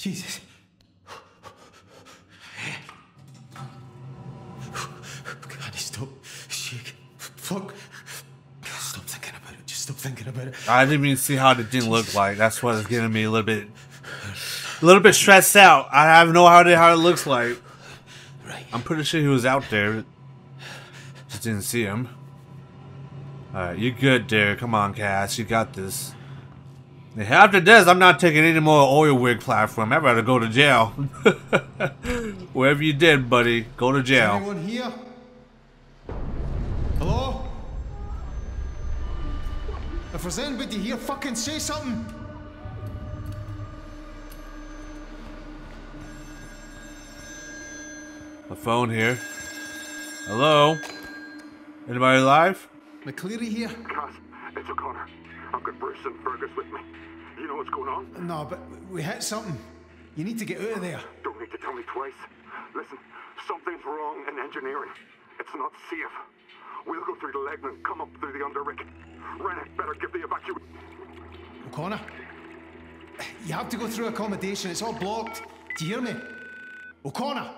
Jesus. Can't stop. Shake. Fuck. Stop thinking about it. Just stop thinking about it. I didn't even see how the thing looked like. That's what's getting me a little bit, a little bit stressed out. I have no idea how it looks like. Right. I'm pretty sure he was out there. Just didn't see him. Alright, you're good there. Come on, Cass. You got this. After this, I'm not taking any more oil wig platform. I'd rather go to jail. Wherever you did, buddy, go to Is jail. anyone here? Hello? If there's anybody here, fucking say something. The phone here. Hello? Anybody alive? McLeary here? Cass, it's O'Connor. I've got Bruce and Fergus with me. You know what's going on? No, but we hit something. You need to get out of there. Don't need to tell me twice. Listen, something's wrong in engineering. It's not safe. We'll go through the Legman, come up through the Underrick. Rennick better give the evacu... O'Connor? You have to go through accommodation. It's all blocked. Do you hear me? O'Connor!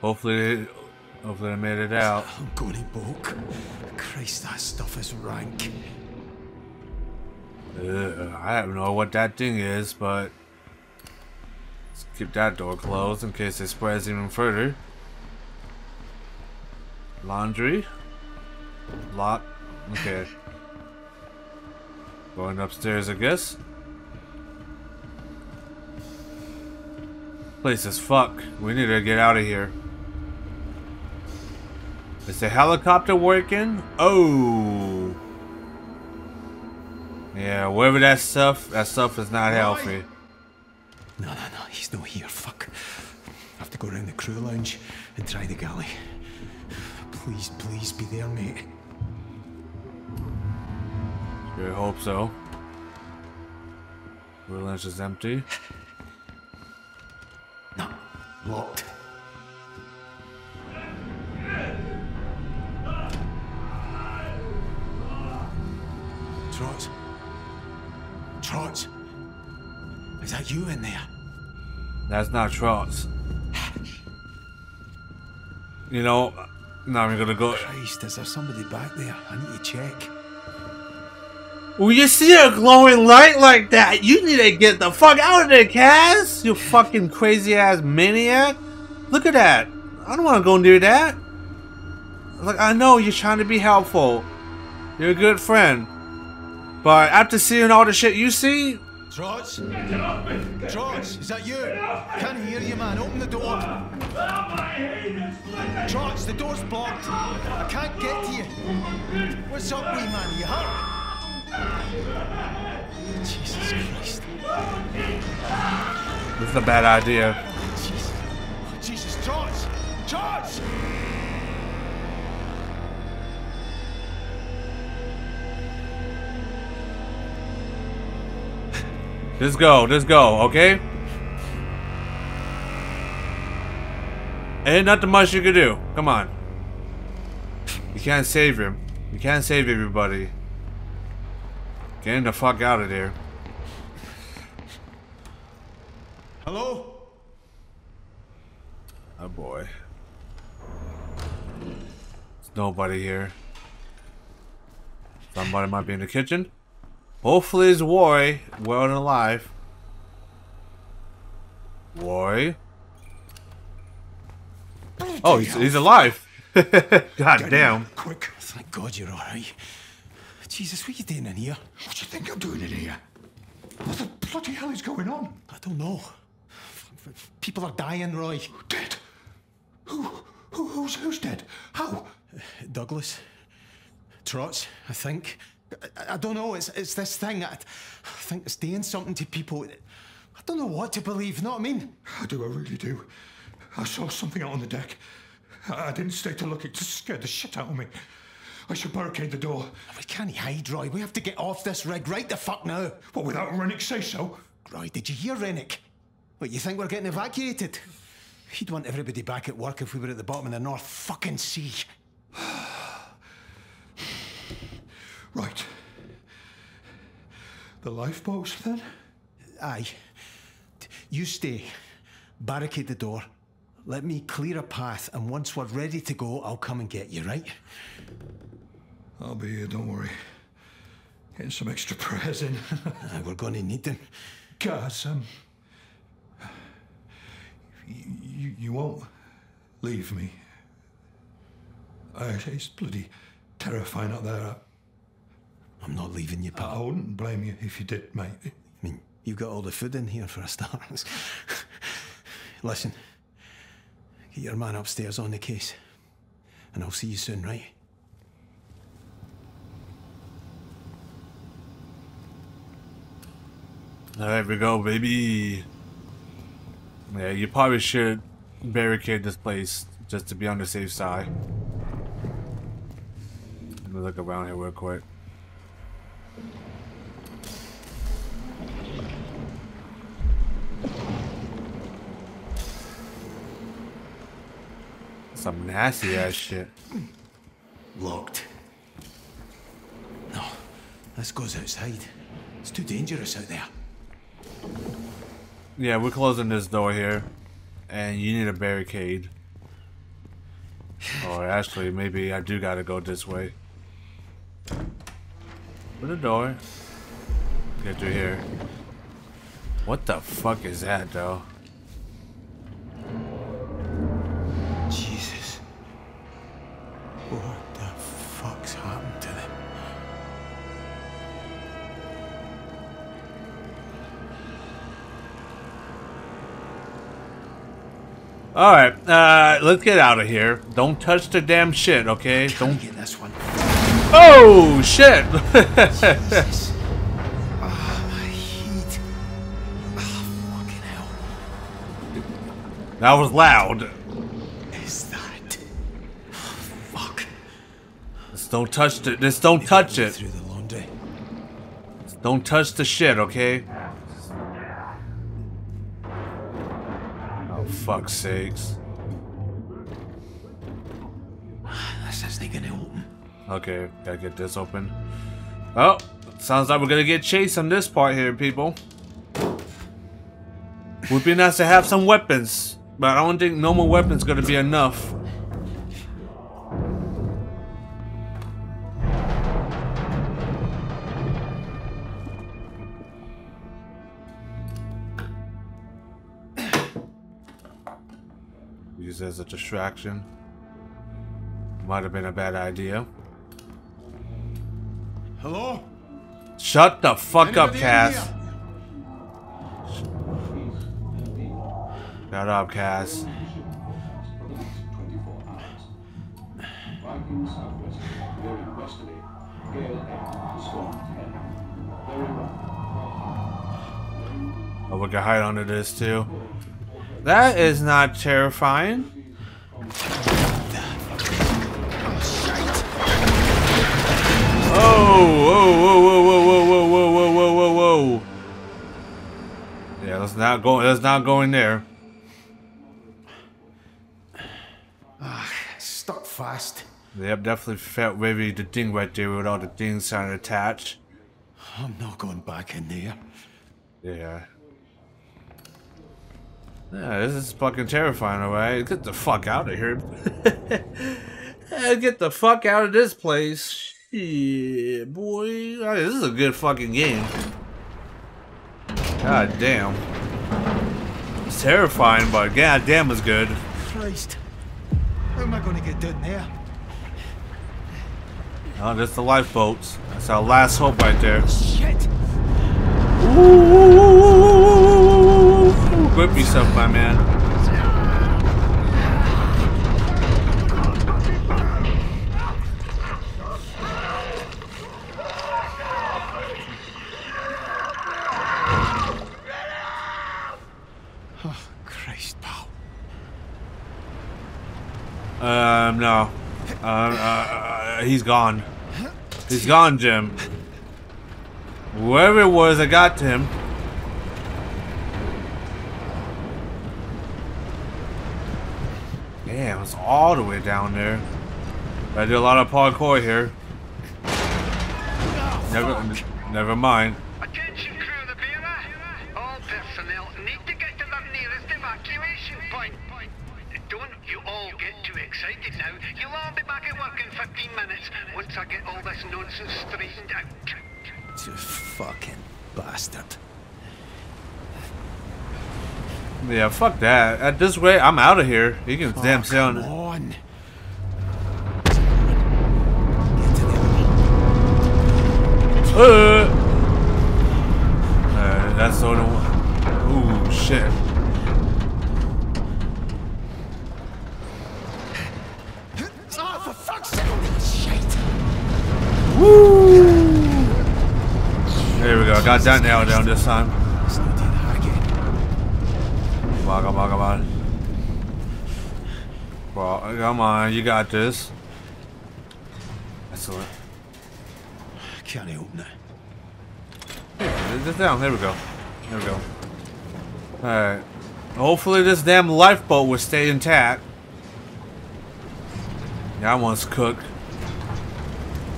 Hopefully, hopefully I made it out. I'm going to book. Christ, that stuff is rank. Ugh, I don't know what that thing is, but let's keep that door closed in case it spreads even further. Laundry. Lock. Okay. Going upstairs, I guess. Place is fuck. We need to get out of here. Is the helicopter working? Oh. Yeah, wherever that stuff, that stuff is not healthy. No, no, no, he's not here. Fuck. I have to go around the crew lounge and try the galley. Please, please be there, mate. Sure hope so. Crew lounge is empty. No, locked. Trots. Trots. Is that you in there? That's not Trots. You know, now I'm gonna go. Christ, is there somebody back there? I need to check. When you see a glowing light like that, you need to get the fuck out of there, Caz! You fucking crazy ass maniac! Look at that! I don't wanna go near that! Like, I know you're trying to be helpful. You're a good friend. But after seeing all the shit you see, Trots? Trots, is that you? Can't hear you, man. Open the door. Trots, the door's blocked. I can't get to you. What's up, wee man? You hurt? Jesus Christ. this is a bad idea. Jesus. Oh, Jesus, Trots! Trots! Just go, just go, okay? Ain't nothing much you can do. Come on. You can't save him. You can't save everybody. Get the fuck out of there. Hello? Oh boy. There's nobody here. Somebody might be in the kitchen. Hopefully it's Roy, well and alive. Roy? Oh, he's, he's alive. God damn. Quick. Thank God you're alright. Jesus, what are you doing in here? What do you think I'm doing in here? What the bloody hell is going on? I don't know. People are dying, Roy. Dead? Who? Who who's, who's dead? How? Douglas. Trots, I think. I, I don't know. It's it's this thing. I, I think it's doing something to people. I don't know what to believe. You know what I mean? I do, I really do. I saw something out on the deck. I, didn't stay to look. It just scared the shit out of me. I should barricade the door. We can't hide, Roy. We have to get off this rig right the fuck now. What, without Rennick say so? Roy, did you hear Rennick? What, you think we're getting evacuated? He'd want everybody back at work if we were at the bottom of the North fucking Sea. Right. The lifeboats, then? Aye. You stay. Barricade the door. Let me clear a path, and once we're ready to go, I'll come and get you, right? I'll be here, don't worry. Getting some extra prayers in. Aye, we're going to need them. Guys, um. You, you, you won't leave me. Uh, it's bloody terrifying out there. I'm not leaving you, I, pal. I wouldn't blame you if you did, mate. I mean, you've got all the food in here for a start. Listen, get your man upstairs on the case, and I'll see you soon, right? There we go, baby. Yeah, you probably should barricade this place just to be on the safe side. Let me look around here real quick. Some nasty ass shit. Locked. No, this goes outside. It's too dangerous out there. Yeah, we're closing this door here. And you need a barricade. Or actually, maybe I do gotta go this way. Open the door. Get through here. What the fuck is that, though? Jesus. What the fuck's happened to them? Alright, uh, let's get out of here. Don't touch the damn shit, okay? Don't Don't. get this one. Oh, shit! Jesus. Ah, my heat. Ah, fucking hell. that was loud. Is that? Fuck. Just don't touch it. Just don't touch it. Through the laundry. Don't touch the shit, okay? Oh, fuck's sakes. Okay, gotta get this open. Oh, sounds like we're gonna get chased on this part here, people. Would be nice to have some weapons, but I don't think normal weapons gonna be enough. Use as a distraction. Might have been a bad idea. Hello? Shut the fuck up, Anybody in Cass. Shut up, Cass. Oh, we can hide under this too. That is not terrifying. Oh, Yeah, let's not going. Let's not go in there. Stuck fast. Yep, definitely felt maybe the thing right there with all the things trying to attach. I'm not going back in there. Yeah. Yeah, this is fucking terrifying, alright? Get the fuck out of here. Get the fuck out of this place. Shit, boy. Ah, This is a good fucking game. God damn. It's terrifying, but god damn it's good. Christ. How am I going to get down there? Oh, that's the lifeboats. That's our last hope right there. Shit. Ooh, Grip yourself, my man. Um, no. Uh, uh, he's gone. He's gone, Jim. Whoever it was that got to him. Damn, it's all the way down there. I did a lot of parkour here. Never, never mind. Attention! point. Don't you all get too excited now. You'll all be back at work in 15 minutes once I get all this nonsense straightened out. You fucking bastard. Yeah, fuck that. At this way, I'm out of here. You can damn Oh, sound. come on. Get to the other Uh, uh, that's the only one. Ooh, shit. Oh, for fuck's sake! Shit! Woo! There we go. I got that nailed down this time. Let's not do that again. Come on, come on, come on. Well, come on. You got this. Excellent. Can't open it. Here, Just down. There we go. There we go. Alright. Hopefully this damn lifeboat will stay intact. That one's cooked.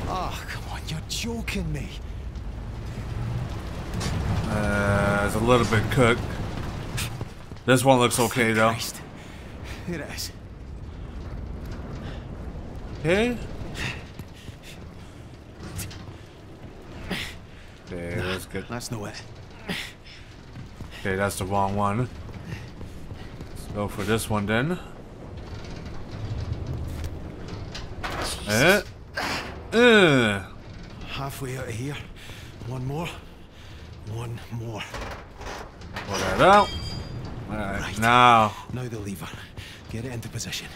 Oh, come on, you're joking me. Uh, it's a little bit cooked. This one looks okay though. It is. Okay. Okay, that's good. That's not it. Okay, that's the wrong one. Let's go for this one then. Eh? Uh. Halfway out of here. One more. One more. Pull that out. Alright, Right. now. Now the lever. Get it into position.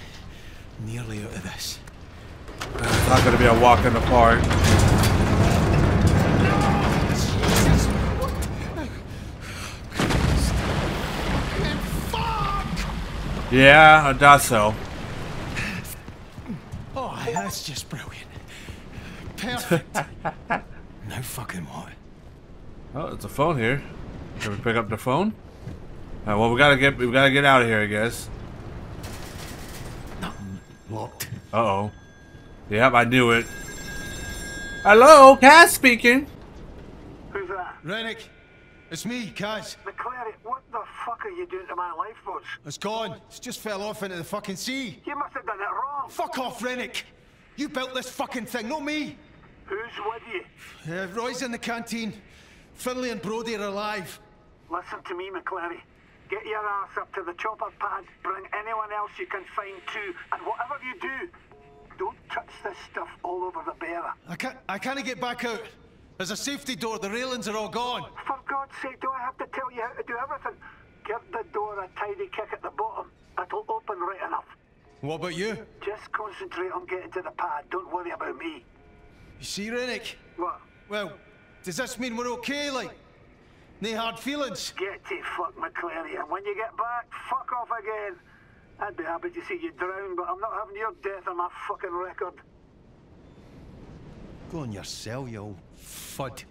Nearly out of this. It's not gonna be a walk in the park. Yeah, I thought so. Oh, that's just brilliant. Perfect. now fucking what? Oh, it's a phone here. Can we pick up the phone? Alright, well we gotta get we gotta get out of here, I guess. Locked. Uh oh. Yep, I knew it. Hello, Cass speaking. Who's that? Rennick, it's me, Caz. McLeary, what the fuck are you doing to my lifeboats? It's gone. It's just fell off into the fucking sea. You must have done it wrong. Fuck off, Rennick. You built this fucking thing, not me. Who's with you? Uh, Roy's in the canteen. Finlay and Brodie are alive. Listen to me, McLeary. Get your ass up to the chopper pad. Bring anyone else you can find too. And whatever you do, don't touch this stuff all over the Beira. I can't. I can't get back out. There's a safety door. The railings are all gone. For God's sake, do I have to tell you how to do everything? Give the door a tidy kick at the bottom. It'll open right enough. What about you? Just concentrate on getting to the pad. Don't worry about me. You see, Rennick? What? Well, does this mean we're okay? Like, no hard feelings? Get to fuck McLeary, and when you get back, fuck off again. I'd be happy to see you drown, but I'm not having your death on my fucking record. Go on yourself, you old fud.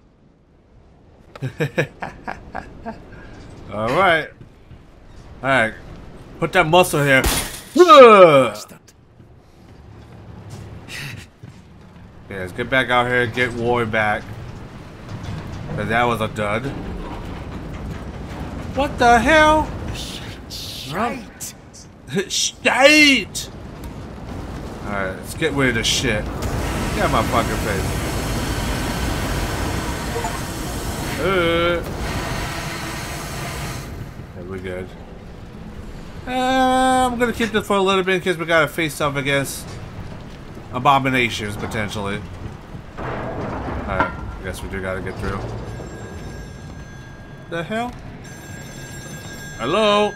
Alright. Alright. Put that muscle here. Ugh. Bastard. Okay, let's get back out here, get Roy back. Cause that was a dud. What the hell? Right. State! Alright, let's get rid of this shit. Get my fucking face. Uh. Yeah, we're good. Uh, I'm gonna keep this for a little bit in case we gotta face off against abominations potentially. Alright, I guess we do gotta get through. The hell? Hello?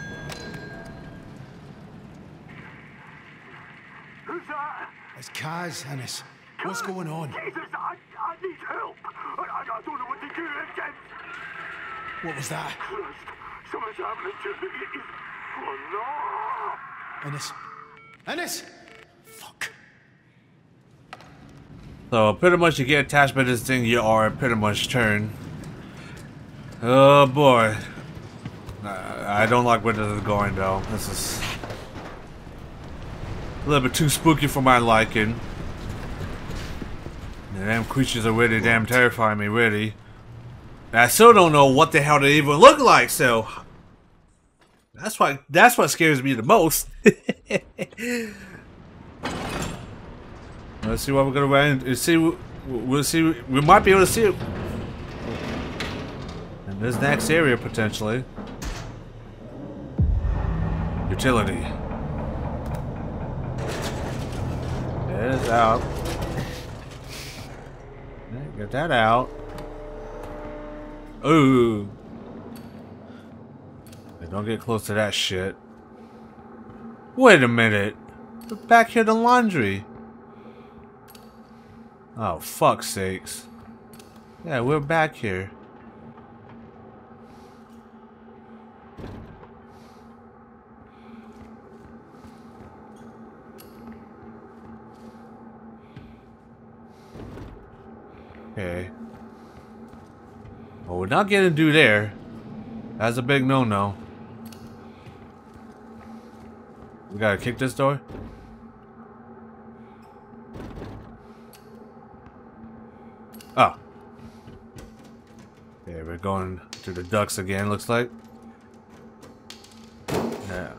Who's that? It's Caz, Ennis. What's going on? Jesus, I, I need help. I, I, I don't know what to do. Again. What was that? Christ, something's happening to me. Oh no! Ennis. Ennis! Fuck. So pretty much you get attached by this thing, you are pretty much turned. Oh boy. Uh, I don't like where this is going though. This is a little bit too spooky for my liking. The damn creatures are really damn terrifying me, really. And I still don't know what the hell they even look like, so. That's why. That's what scares me the most. Let's see what we're gonna run. See, we'll see. We might be able to see it in this next area potentially. Utility. Is out. Get that out. Ooh. Don't get close to that shit. Wait a minute. We're back here to laundry. Oh, fuck sakes. Yeah, we're back here. Okay. Well, we're not getting through there. That's a big no-no. We gotta kick this door? Oh. Yeah, we're going to the ducks again, looks like. Yeah.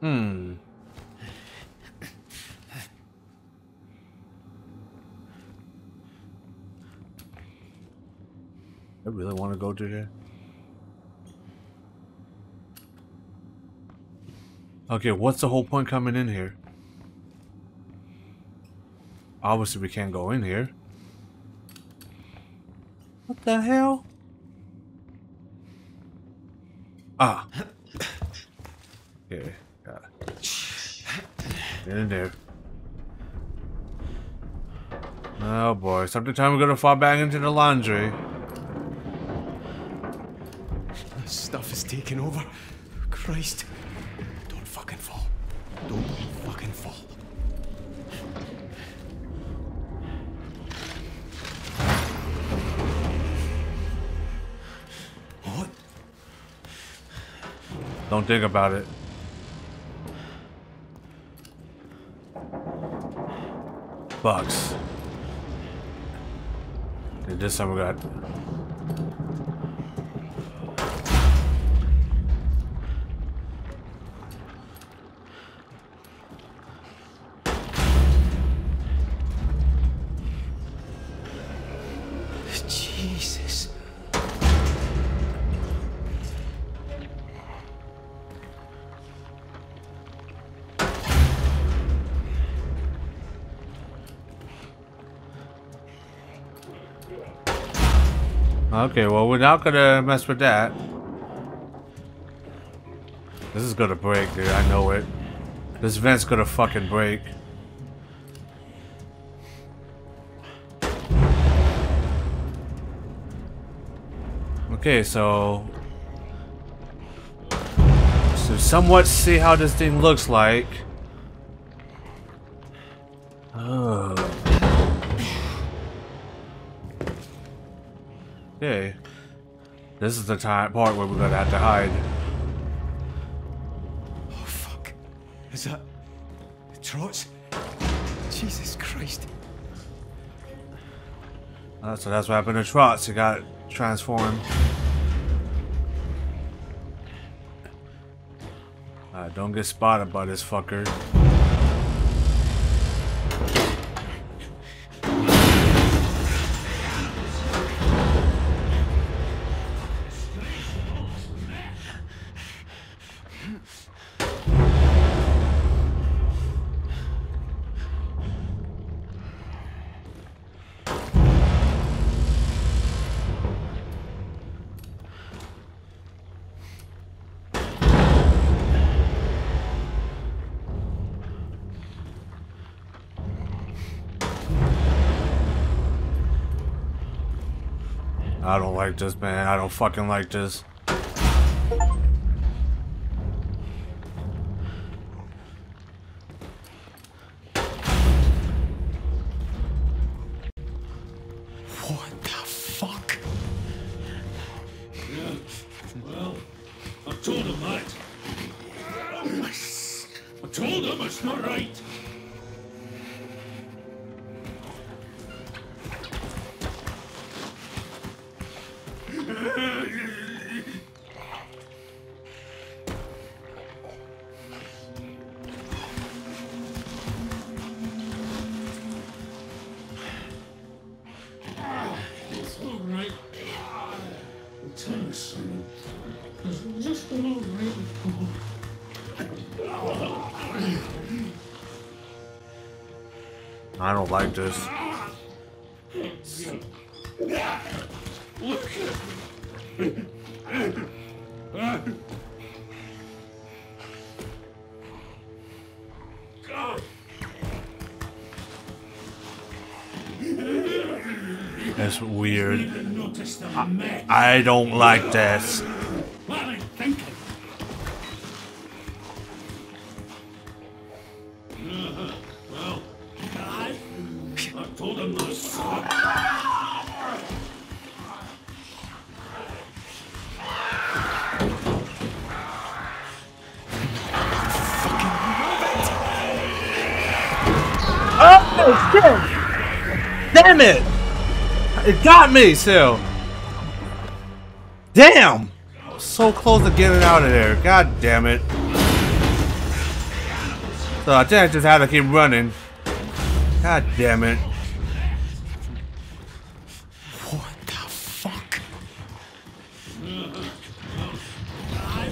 Mm I really want to go to there. Okay, what's the whole point coming in here? Obviously, we can't go in here. What the hell? Ah. Okay, got it. Get in there. Oh boy, sometime we're gonna fall back into the laundry. Over. Christ. Don't fucking fall. Don't fucking fall. What? Don't think about it. Okay, this time we got Okay, well, we're not gonna mess with that. This is gonna break, dude. I know it. This vent's gonna fucking break. Okay, so... So somewhat see how this thing looks like. Okay. This is the time part where we're gonna have to hide. Oh, fuck. Is that. Trots? Jesus Christ. Uh, so that's what happened to Trots. He got transformed. Uh, don't get spotted by this fucker. I don't like this, man. I don't fucking like this. this. Look. That's weird. I, I don't like that. Got me still. Damn! So close to getting out of there. God damn it. So I think I just had to keep running. God damn it. What the fuck? I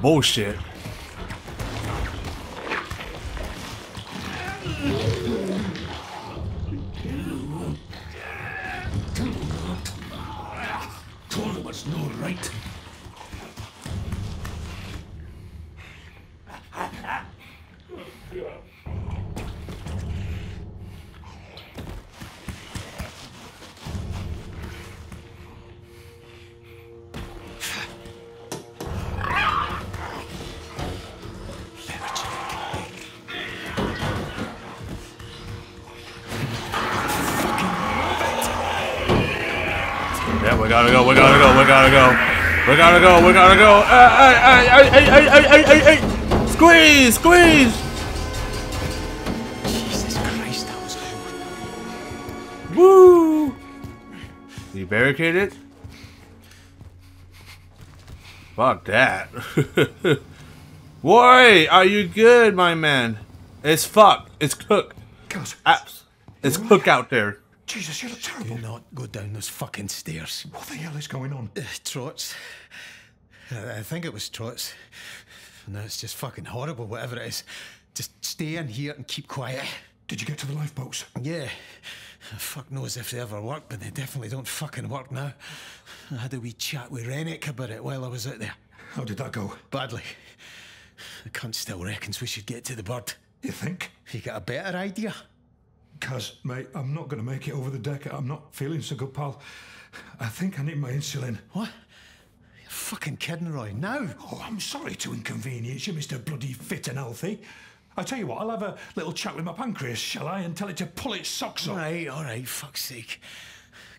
told gotta go, we gotta go, we gotta go. We gotta go, we gotta go. Squeeze, squeeze. Jesus Christ, that was. Woo. You barricaded? Fuck that. Why are you good, my man? It's fucked. It's cooked. It's cooked out there. Jesus, you look terrible. Do not go down those fucking stairs. What the hell is going on? Uh, trots. I I think it was trots. No, it's just fucking horrible, whatever it is. Just stay in here and keep quiet. Did you get to the lifeboats? Yeah. Fuck knows if they ever work, but they definitely don't fucking work now. I had a wee chat with Rennick about it while I was out there. How did that go? Badly. The cunt still reckons we should get to the bird. You think? You got a better idea? Caz, mate, I'm not going to make it over the deck. I'm not feeling so good, pal. I think I need my insulin. What? You're fucking kidding, Roy. Now? Oh, I'm sorry to inconvenience you, Mr. Bloody Fit and Healthy. I tell you what, I'll have a little chat with my pancreas, shall I, and tell it to pull its socks All up. right, all right, fuck's sake.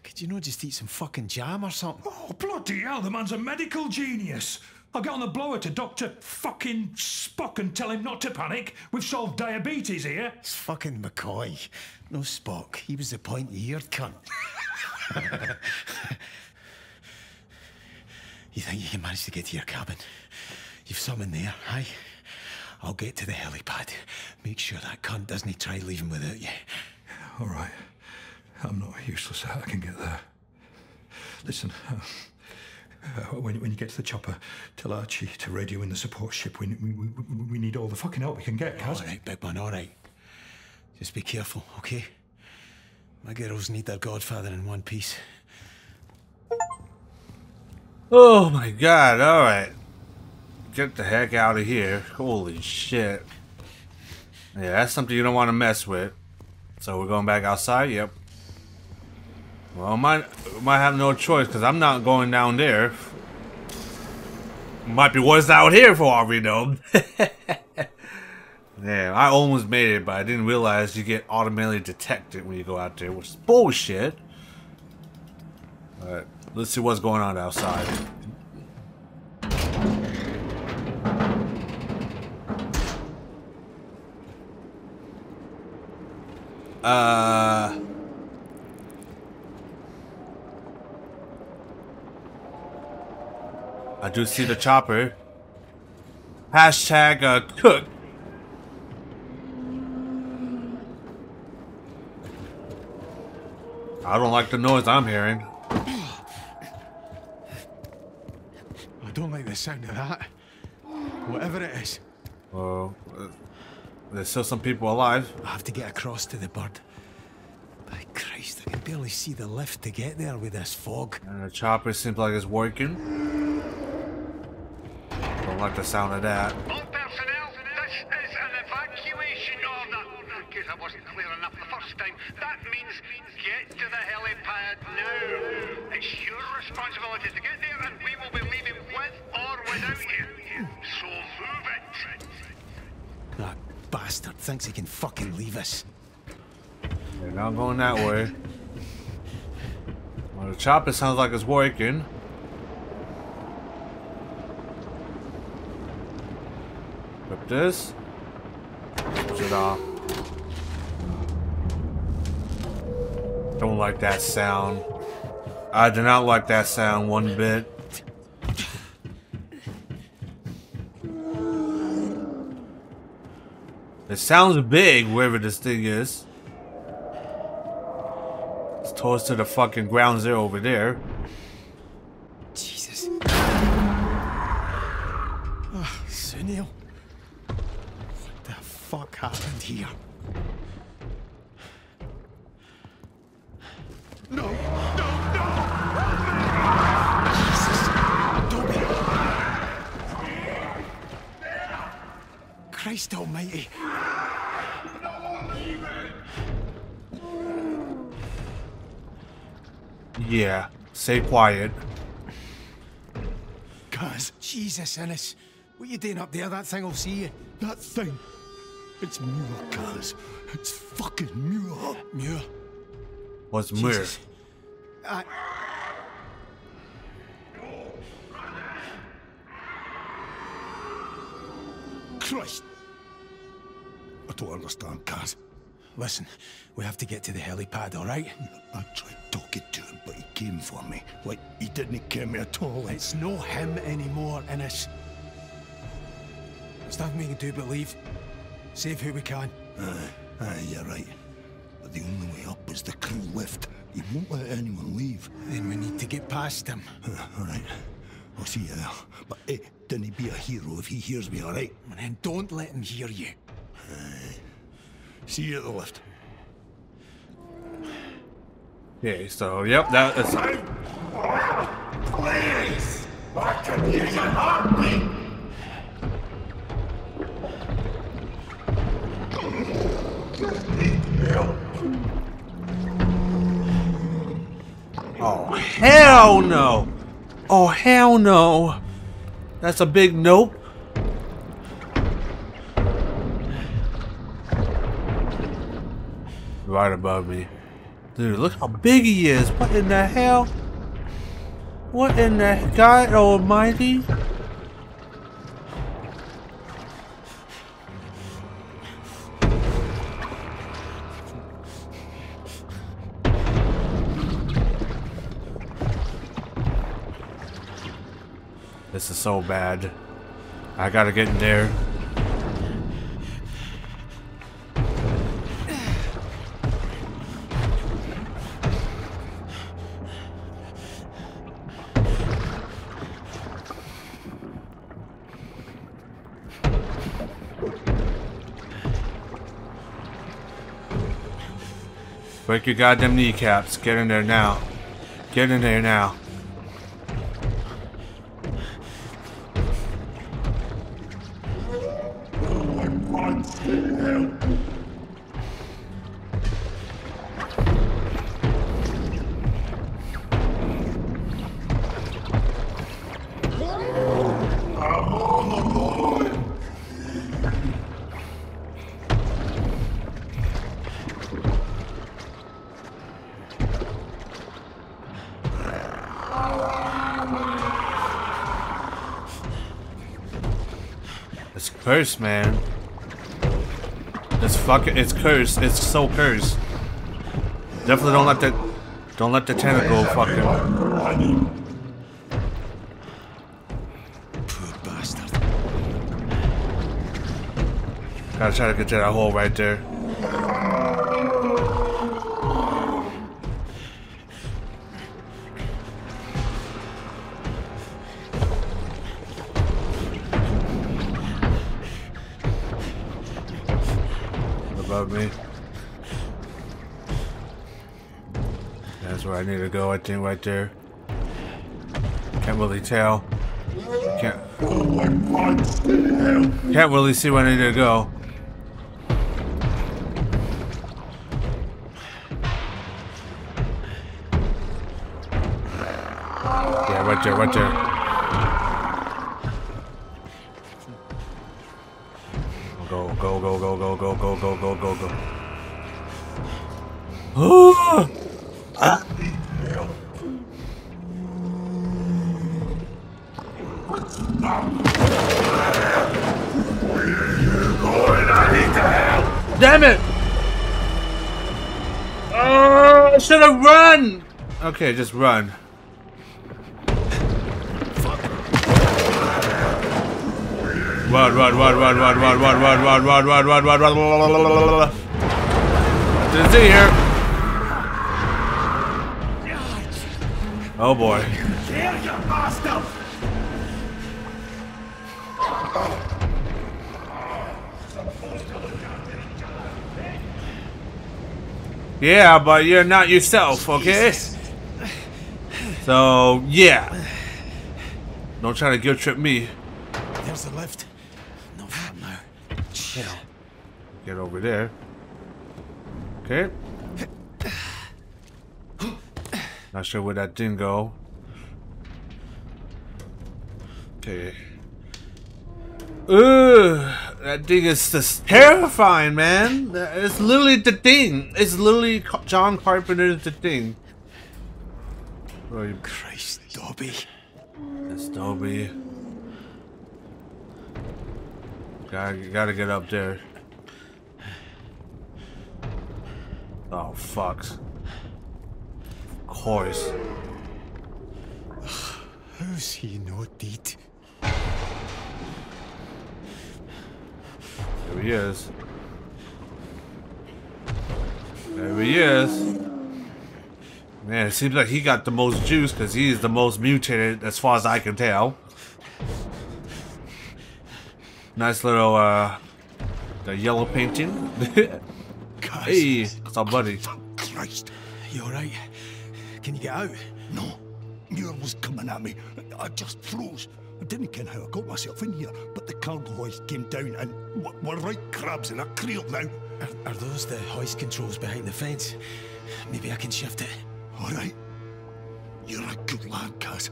Could you not just eat some fucking jam or something? Oh, bloody hell, the man's a medical genius. I'll get on the blower to Dr. fucking Spock and tell him not to panic. We've solved diabetes here. It's fucking McCoy. No Spock. He was the pointy-eared cunt. you think you can manage to get to your cabin? You've some in there, aye? I'll get to the helipad. Make sure that cunt doesn't try leaving without you. All right. I'm not useless. I can get there. Listen, uh, uh, when, when you get to the chopper, tell Archie to radio in the support ship. We, we, we, we need all the fucking help we can get, All Caz. right, big one, all right. Just be careful, okay? My girls need their godfather in one piece. Oh my god, alright. Get the heck out of here. Holy shit. Yeah, that's something you don't want to mess with. So we're going back outside? Yep. Well, might might have no choice because I'm not going down there. Might be worse out here for all we know. yeah, I almost made it, but I didn't realize you get automatically detected when you go out there, which is bullshit. Alright, let's see what's going on outside. Uh. I do see the chopper. Hashtag uh, cook. I don't like the noise I'm hearing. I don't like the sound of that. Whatever it is, Oh, uh, there's still some people alive. I have to get across to the bird. By Christ, I can barely see the lift to get there with this fog. And the chopper seems like it's working. Don't like the sound of that. All personnel, this is an evacuation order. In case I wasn't clear enough the first time, that means get to the helipad now. It's your responsibility to get there, and we will be leaving with or without you. So move it. That bastard thinks he can fucking leave us. They're not going that way. Well, the chopper sounds like it's working. This. Off. Don't like that sound. I do not like that sound one bit. It sounds big, wherever this thing is. It's towards to the fucking ground zero over there. Stay quiet. Cuz, Jesus, Ennis. What you doing up there? That thing will see you. That thing? It's Muir, Cuz. It's fucking Muir. Muir. What's weird? Jesus. I... Uh, Christ! I don't understand, Caz. Listen, we have to get to the helipad, all right? I tried talking to him, but he came for me. Like, he didn't care me at all. It's no him anymore, Innes. There's nothing we can do but leave. Save who we can. Aye, aye, you're right. But the only way up is the crew lift. He won't let anyone leave. Then we need to get past him. all right. I'll see you there. But eh, didn't he be a hero if he hears me, all right? And then don't let him hear you. See you at the lift. Okay, so yep, that is. Please! What can me? Oh hell no! Oh hell no! That's a big nope. Right above me. Dude, look how big he is. What in the hell? What in the God Almighty? This is so bad. I gotta get in there. Break your goddamn kneecaps. Get in there now. Get in there now. Cursed, man. It's fucking. It's cursed. It's so cursed. Definitely don't let that. Don't let the tentacle go. fucking. Poor bastard. Gotta try to get to that hole right there. Go, I think, right there. Can't really tell. Can't. Can't really see where I need to go. Yeah, right there, right there. Okay, just run. Run, run, run, run, run, run, run, run, run, run, run, run, run, run, run, Didn't see here. Oh boy. Yeah, but you're not yourself, okay? So, yeah. Don't try to guilt trip me. There's the lift. No fun now. Chill. Get over there. Okay. Not sure where that didn't go. Okay. Ugh, that thing is just terrifying, man. It's literally the thing. It's literally John Carpenter's the thing. Oh, Christ, Dobby. It's Dobby. Gotta, gotta get up there. Oh, fucks. Of course. Who's he no deed? There he is. There he is. Man, it seems like he got the most juice because he's the most mutated as far as I can tell. Nice little, uh, the yellow painting. hey, it's our buddy. Christ. You alright? Can you get out? No. Muir was coming at me. I just froze. I didn't ken how I got myself in here, but the cargo hoist came down and w- we're right crabs in a creel now. Are, are those the hoist controls behind the fence? Maybe I can shift it. All right. You're a good lad, Caz.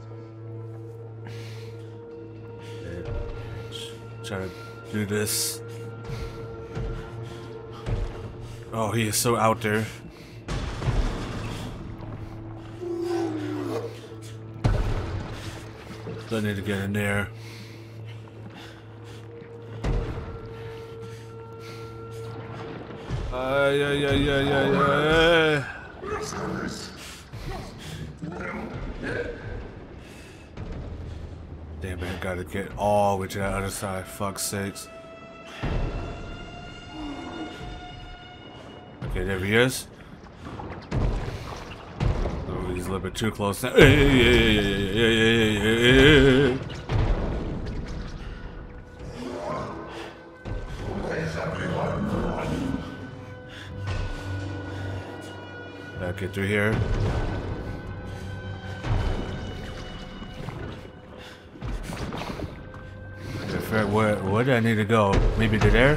Try to do this. Oh, he is so out there. I need to get in there. Uh, yeah, yeah, yeah, yeah, yeah. Damn man, gotta get all to the other side. Fuck sakes. Okay, there he is. Oh, he's a little bit too close now. Hey, hey, hey, hey, Where, where, where do I need to go? Maybe to there?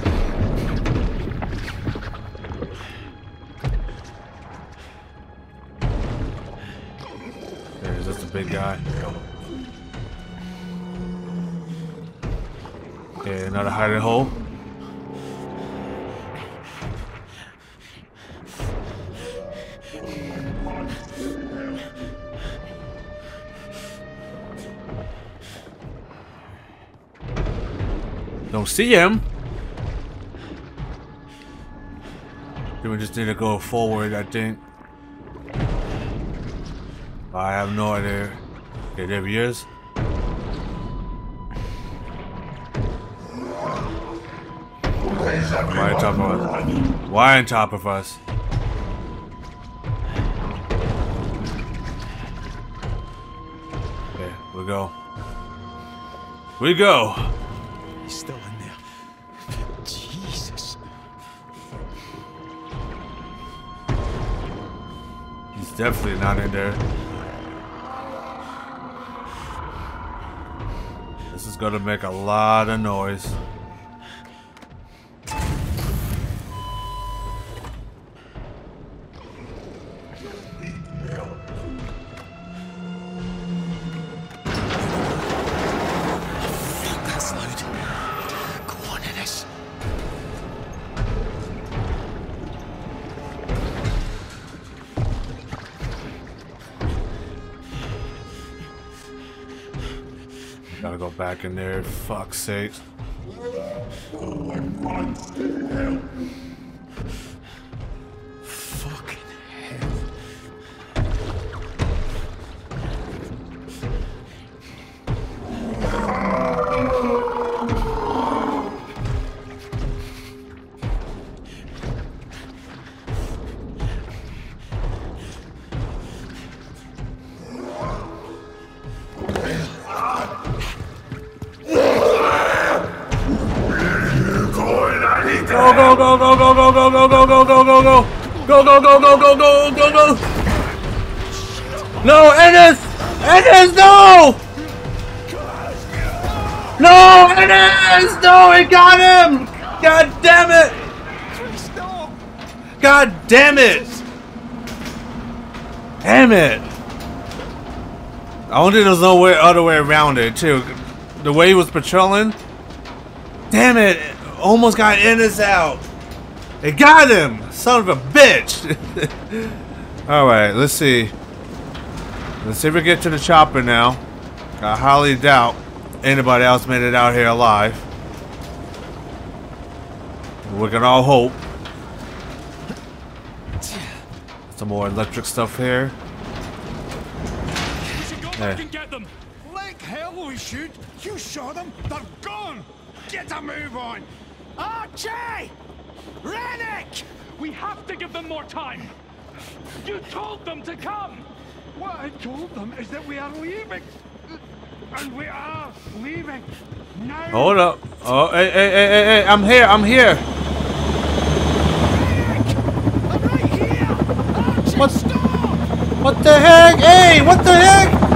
There's just a big guy. Okay, another hiding hole. See him. Then we just need to go forward, I think. I have no idea. Okay, there he is. Why on top of us? Why on top of us? Okay, we go. We go. Definitely not in there. This is gonna make a lot of noise. Back in there, fuck's sake. Go, go, go, go, go, go. No, Ennis! Ennis, no! No, Ennis! No, it got him! God damn it! God damn it! Damn it! I wonder there's no way other way around it too. The way he was patrolling. Damn it! Almost got Ennis out. It got him! Son of a bitch! Alright, let's see. Let's see if we get to the chopper now. I highly doubt anybody else made it out here alive. We can all hope. Some more electric stuff here. We should go back and get them. Like hell we should. You saw them. They're gone. Get a move on. Archie! Rennick! We have to give them more time. You told them to come. What I told them is that we are leaving. And we are leaving. Now. Hold up. Oh, hey, hey, hey, hey, hey, I'm here, I'm here. I'm right here. Archie, What? stop. What the heck? Hey, what the heck?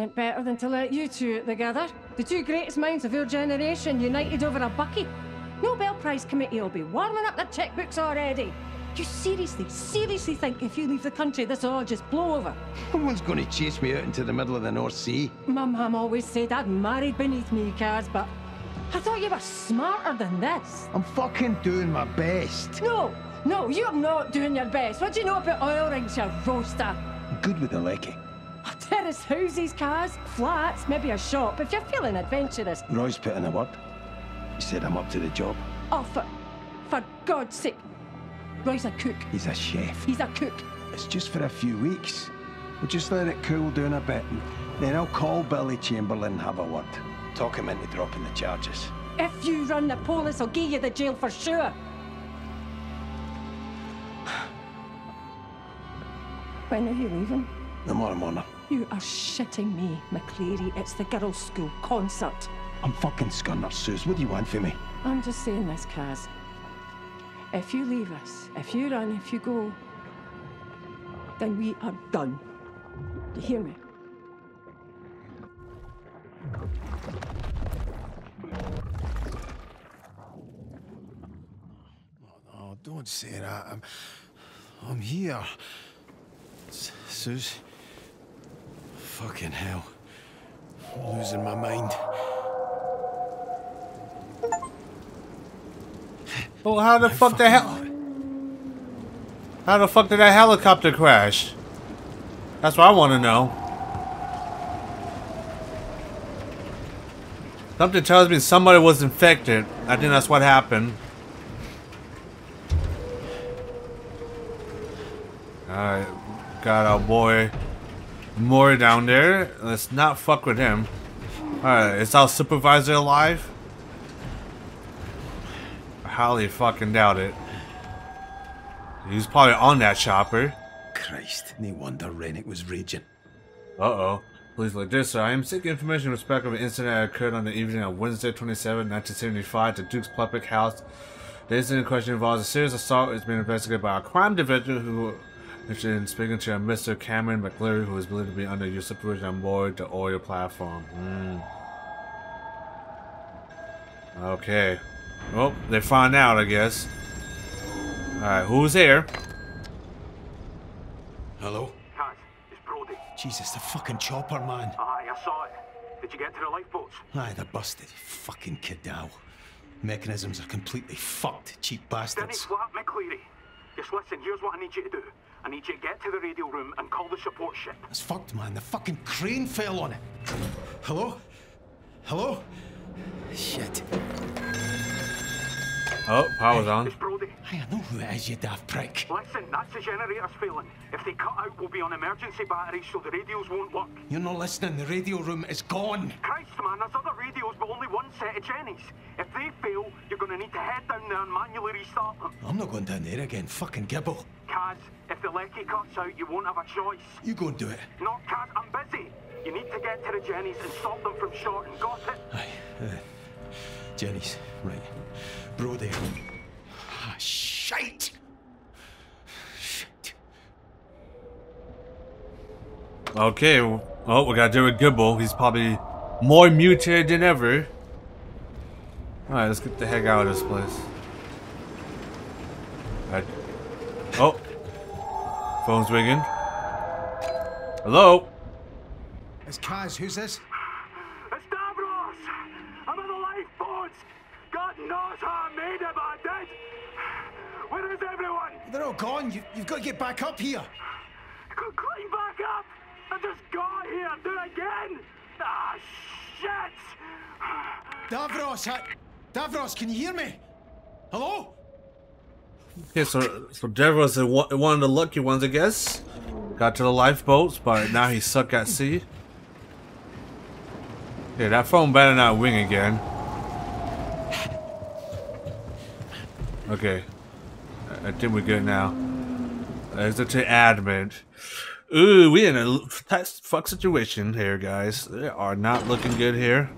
Kent better than to let you two together. The two greatest minds of your generation united over a bucket. Nobel Prize committee will be warming up their checkbooks already. You seriously, seriously think if you leave the country, this will all just blow over? No one's going to chase me out into the middle of the North Sea. My mum always said I'd married beneath me, Caz, but I thought you were smarter than this. I'm fucking doing my best. No, no, you're not doing your best. What do you know about oil rigs, you roaster? I'm good with the lecky. Terrace houses, cars, flats, maybe a shop if you're feeling adventurous. Roy's put in a word. He said I'm up to the job. Oh, for, for God's sake. Roy's a cook. He's a chef. He's a cook. It's just for a few weeks. We'll just let it cool down a bit, and then I'll call Billy Chamberlain and have a word. Talk him into dropping the charges. If you run the police, I'll give you the jail for sure. When are you leaving? Tomorrow morning. You are shitting me, McLeary. It's the girls' school concert. I'm fucking scunner, Suze. What do you want from me? I'm just saying this, Caz. If you leave us, if you run, if you go, then we are done. Do you hear me? Oh, don't say that. I'm, I'm here. S- Suze. Fucking hell. I'm losing my mind. Well, how the I fuck the hell... How the fuck did that helicopter crash? That's what I want to know. Something tells me somebody was infected. I think that's what happened. Alright, got our boy Mori down there. Let's not fuck with him. Alright, is our supervisor alive? I highly fucking doubt it. He's probably on that chopper. Christ, no wonder Rennick was raging. Uh-oh. Please like this, sir. I am seeking information in respect of an incident that occurred on the evening of Wednesday, 27, 1975 at the Duke's Public House. The incident in question involves a serious assault. It's being investigated by a crime division who interested in speaking to a Mr. Cameron McLeary, who is believed to be under your supervision on board the oil platform. Hmm. Okay. Well, they found out, I guess. Alright, who's here? Hello? Caz, it's Brodie. Jesus, the fucking chopper, man. Aye, I saw it. Did you get to the lifeboats? Aye, they're busted. Fucking kidal. Mechanisms are completely fucked, cheap Denny bastards. Flat McLeary. Just listen, here's what I need you to do. I need you to get to the radio room and call the support ship. It's fucked, man. The fucking crane fell on it. Hello? Hello? Shit. Oh, power's on. It's Brodie. Hey, I know who it is, you daft prick. Listen, that's the generator's failing. If they cut out, we'll be on emergency batteries so the radios won't work. You're not listening. The radio room is gone. Christ, man, there's other radios, but only one set of Jennies. If they fail, you're going to need to head down there and manually restart them. I'm not going down there again. Fucking gibble. Caz, if the lecky cuts out, you won't have a choice. You go and do it. No, Caz, I'm busy. You need to get to the Jennies and stop them from shorting. Got it? Aye. Uh, Jenny's. Right. Brodie. Ah, shite! Shit. Okay, well, we gotta deal with Gibble. He's probably more mutated than ever. Alright, let's get the heck out of this place. Alright. Oh. Phone's ringing. Hello? It's Caz. Who's this? It's Davros! I'm in the lifeboats! God knows how I made it, but Where is everyone? They're all gone. You, you've got to get back up here. C- Climb back up! I just got here! Do it again! Ah, shit! Davros, I, Davros, can you hear me? Hello? Okay, so so Dev was the one one of the lucky ones, I guess. Got to the lifeboats, but now he's stuck at sea. Yeah, that phone better not ring again. Okay. I- think we're good now. Uh, Exit to admin. Ooh, we in a fuck situation here, guys. They are not looking good here.